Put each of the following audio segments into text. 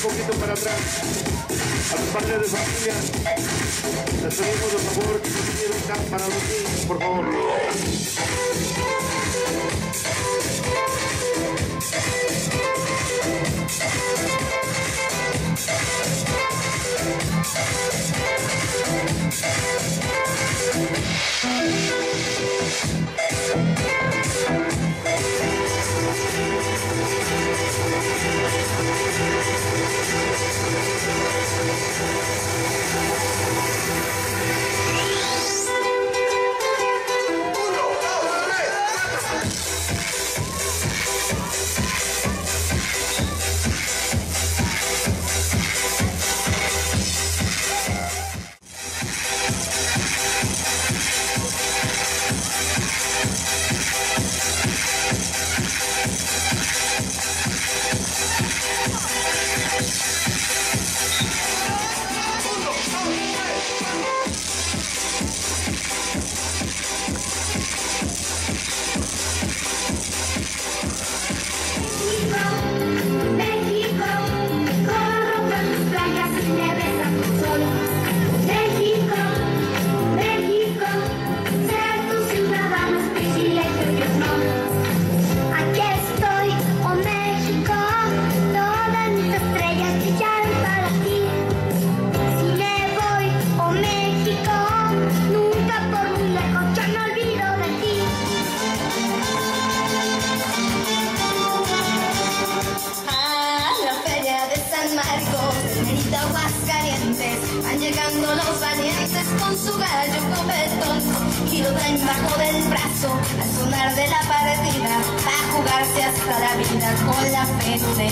poquito para atrás. A los padres de familia. Les pedimos, por favor, que se tiren para los niños, por favor. su gallo come tonto, Giroda en bajo del brazo, al sonar de la partida, a jugarse hasta la vida con la fe de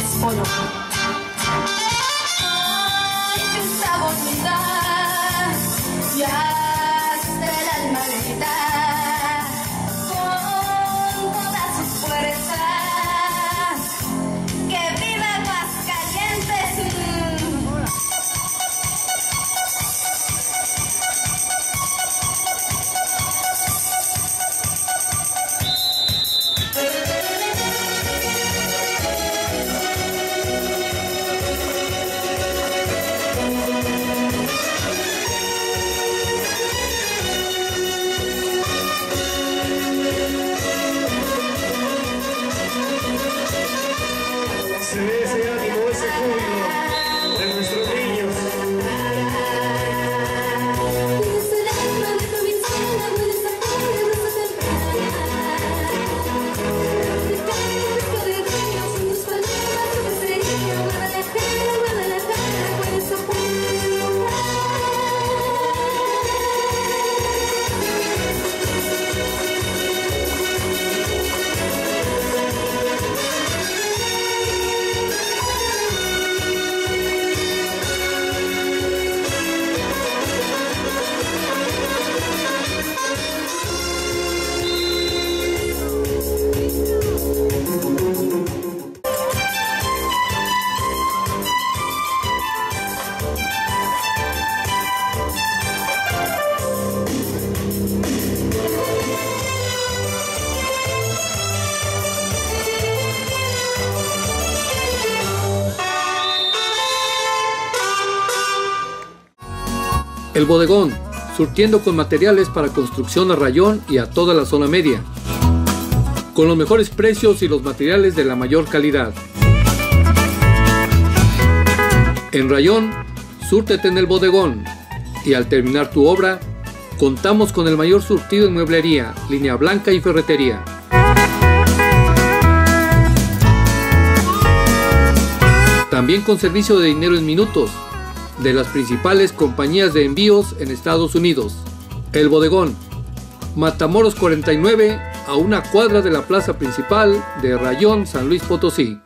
El bodegón, surtiendo con materiales para construcción a rayón y a toda la zona media. Con los mejores precios y los materiales de la mayor calidad. En rayón, súrtete en el bodegón. Y al terminar tu obra, contamos con el mayor surtido en mueblería, línea blanca y ferretería. También con servicio de dinero en minutos, de las principales compañías de envíos en Estados Unidos. El Bodegón, Matamoros 49, a una cuadra de la plaza principal de Rayón San Luis Potosí.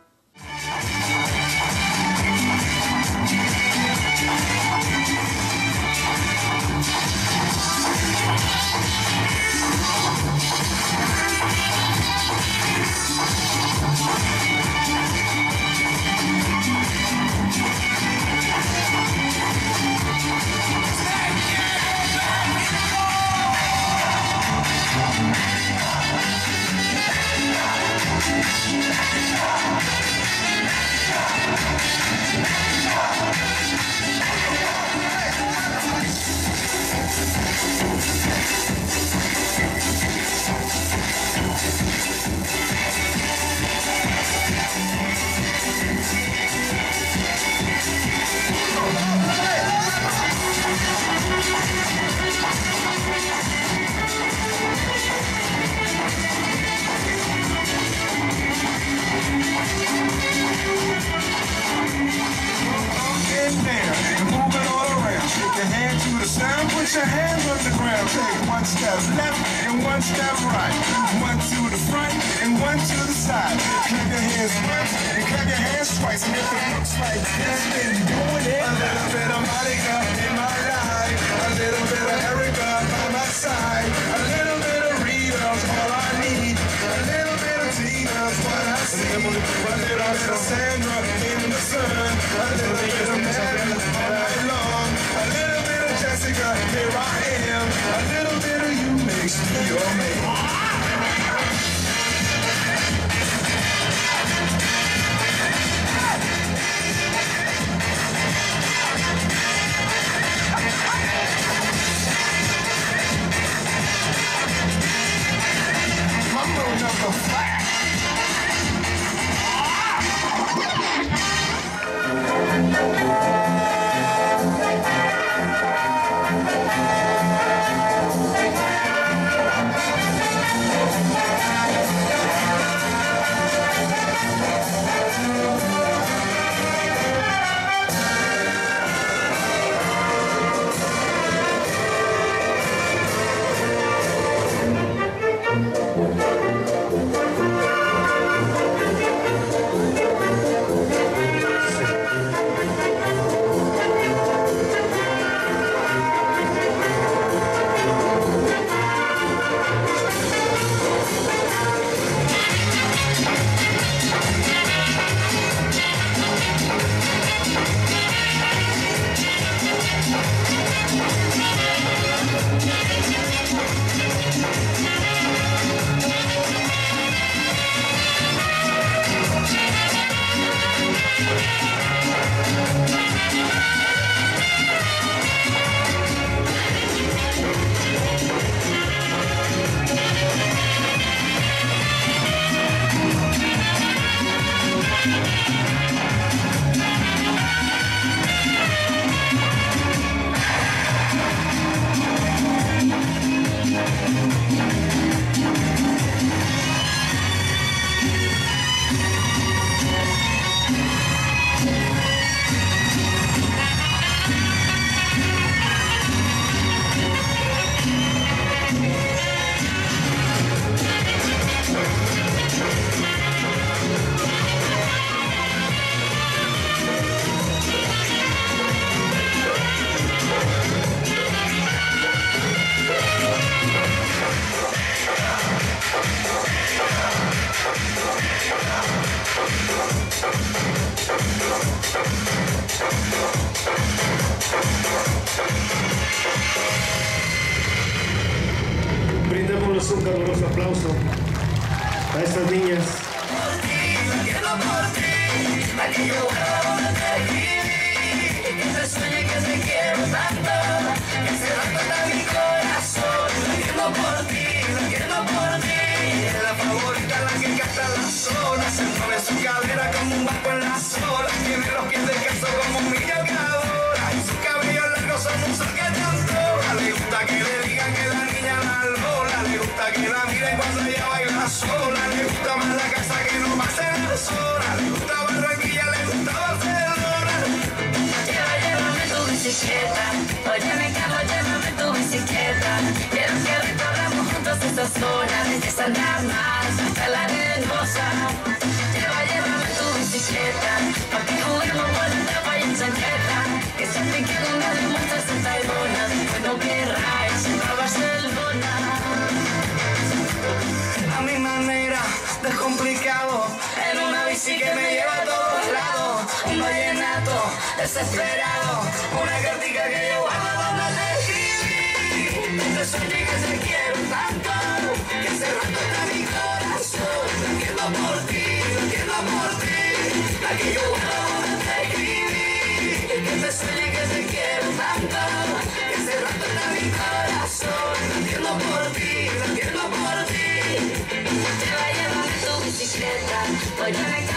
What I see. A little bit of Sandra in the sun. A little bit of all night long. A little bit of Jessica, here I am. A little bit of you makes me your man. Sola Le gusta más la casa que no pase la sola Le gusta bicicleta. Oye, mi carro, llévame tu bicicleta. Quiero que recorramos juntos esta zona, desde Santa Marta hasta la Arenosa. Desesperado. Una cartica que yo guardo donde te escribí Te soñé que te quiero tanto Que hace rato está mi corazón. Latiendo por ti, latiendo por ti La que yo guardo donde te escribí Que te soñé que te quiero tanto Que hace rato está mi corazón. Latiendo por ti, latiendo por ti. Lleva, llévame tu bicicleta. Llévame tu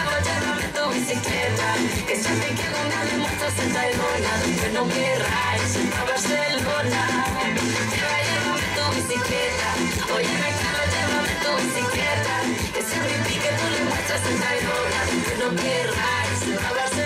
bicicleta. Que se te quede una de muestras en Tayrona, después no querráis ir a Barcelona. Lleva, llévame tu bicicleta. Oye, mi carro, llévame tu bicicleta. Que se repique tú le muestras en Tayrona, después no querráis ir a Barcelona.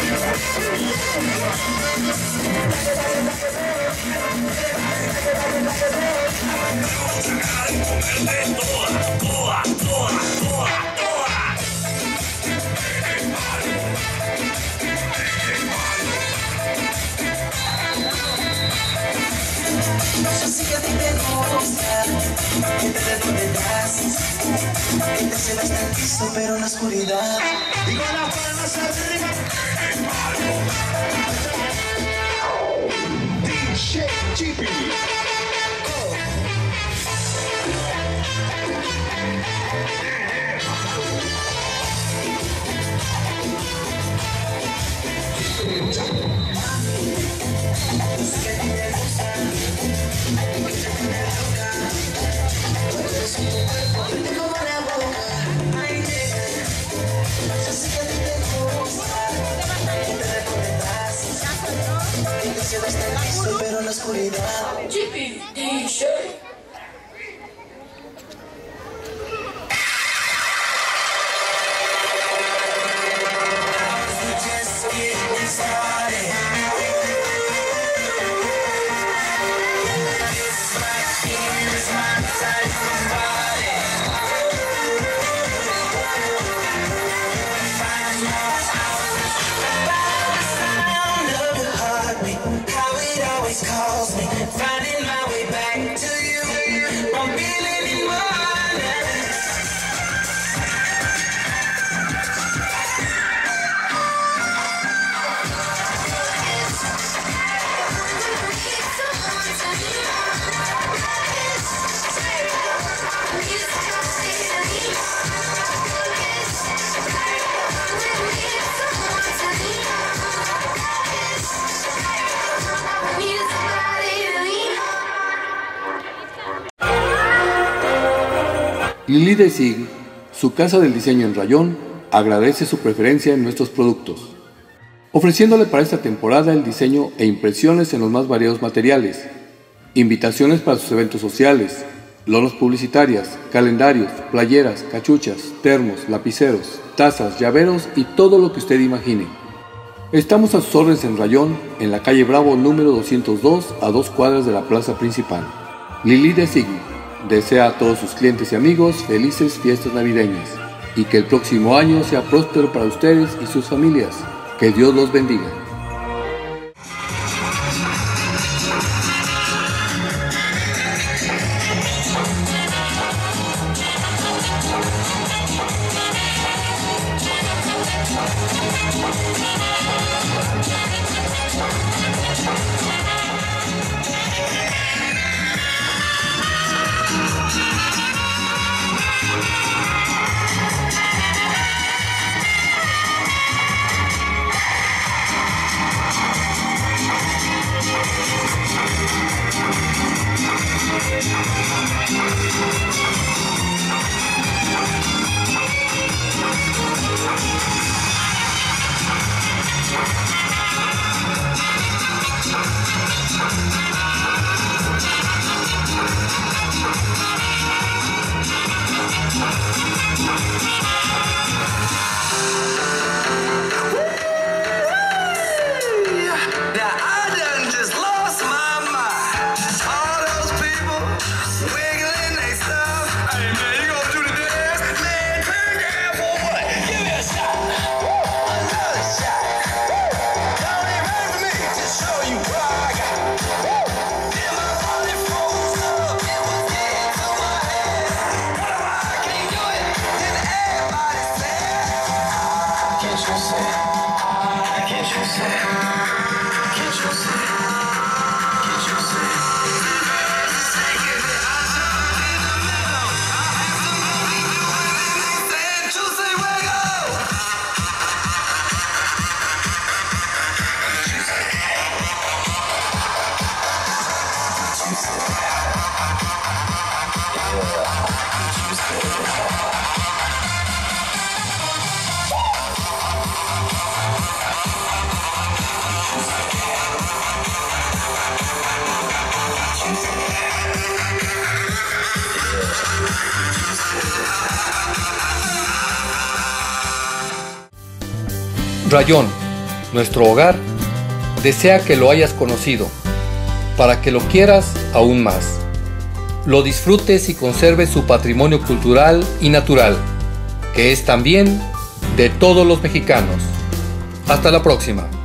Yo Lili de Sig, su casa del diseño en rayón, agradece su preferencia en nuestros productos, ofreciéndole para esta temporada el diseño e impresiones en los más variados materiales, invitaciones para sus eventos sociales, lonas publicitarias, calendarios, playeras, cachuchas, termos, lapiceros, tazas, llaveros y todo lo que usted imagine. Estamos a sus órdenes en Rayón, en la calle Bravo número 202, a dos cuadras de la plaza principal. Lili de Signo desea a todos sus clientes y amigos felices fiestas navideñas y que el próximo año sea próspero para ustedes y sus familias. Que Dios los bendiga. Jackson. Rayón, nuestro hogar, desea que lo hayas conocido, para que lo quieras aún más. Lo disfrutes y conserves su patrimonio cultural y natural, que es también de todos los mexicanos. Hasta la próxima.